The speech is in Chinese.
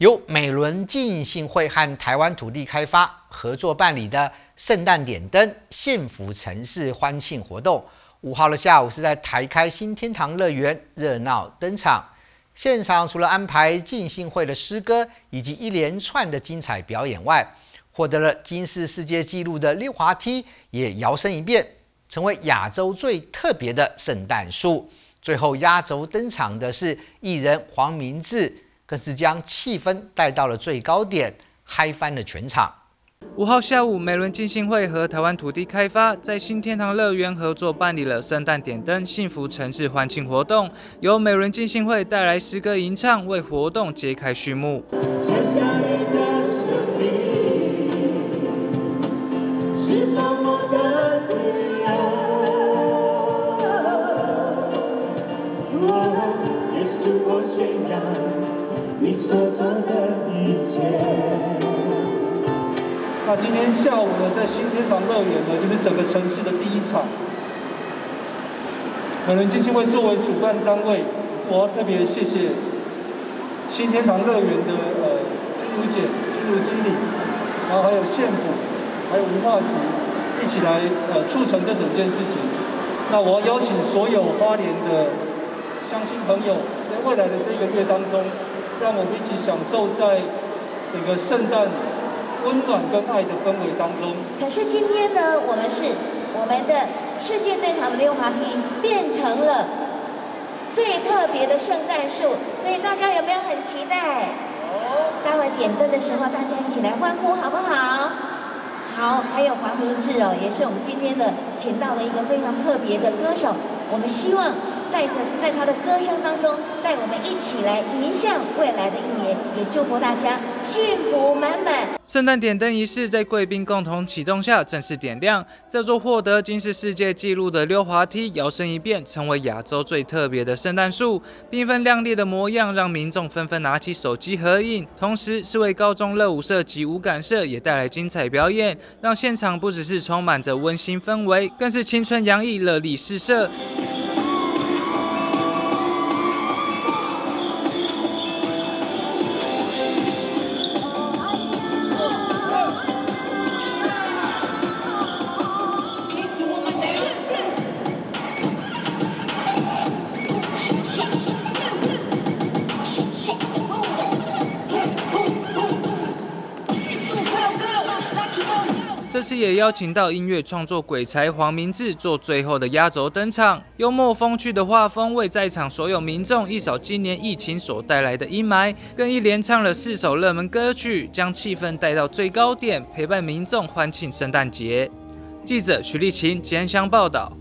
由美伦进信会和台湾土地开发合作办理的圣诞点灯幸福城市欢庆活动，五号的下午是在台开新天堂乐园热闹登场。现场除了安排进信会的诗歌以及一连串的精彩表演外，获得了金氏世界纪录的溜滑梯也摇身一变，成为亚洲最特别的圣诞树。最后压轴登场的是艺人黄明志，更是将气氛带到了最高点，嗨翻了全场。五号下午，美伦进信会和台湾土地开发在新天堂乐园合作办理了圣诞点灯幸福城市欢庆活动，由美伦进信会带来诗歌吟唱，为活动揭开序幕。你所做的一切那今天下午呢，在新天堂乐园呢，就是整个城市的第一场。可能基金会作为主办单位，我要特别谢谢新天堂乐园的呃君如姐、君如经理，然后还有县府，还有文化局，一起来呃促成这整件事情。那我要邀请所有花莲的乡亲朋友，在未来的这个月当中，让我们一起享受在整个圣诞。温暖跟爱的氛围当中。可是今天呢，我们是我们的世界最长的溜滑梯变成了最特别的圣诞树，所以大家有没有很期待？哦。待会点灯的时候，大家一起来欢呼，好不好？好，还有黄明志哦，也是我们今天的请到了一个非常特别的歌手，我们希望。带着在他的歌声当中，带我们一起来迎向未来的一年，也祝福大家幸福满满。圣诞点灯仪式在贵宾共同启动下正式点亮，这座获得金氏世界纪录的溜滑梯摇身一变，成为亚洲最特别的圣诞树。缤纷亮丽的模样让民众纷纷拿起手机合影，同时是为高中乐舞社及舞感社也带来精彩表演，让现场不只是充满着温馨氛围，更是青春洋溢、热力四射。这次也邀请到音乐创作鬼才黄明志做最后的压轴登场，幽默风趣的画风为在场所有民众一扫今年疫情所带来的阴霾，更一连唱了四首热门歌曲，将气氛带到最高点，陪伴民众欢庆圣诞节。记者徐立琴吉安乡报道。